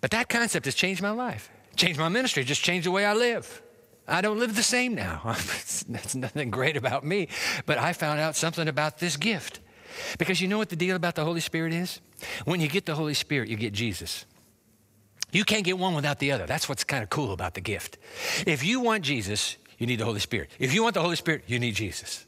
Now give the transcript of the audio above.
But that concept has changed my life, changed my ministry, just changed the way I live. I don't live the same now. That's nothing great about me, but I found out something about this gift. Because you know what the deal about the Holy Spirit is? When you get the Holy Spirit, you get Jesus. You can't get one without the other. That's what's kind of cool about the gift. If you want Jesus, you need the Holy Spirit. If you want the Holy Spirit, you need Jesus.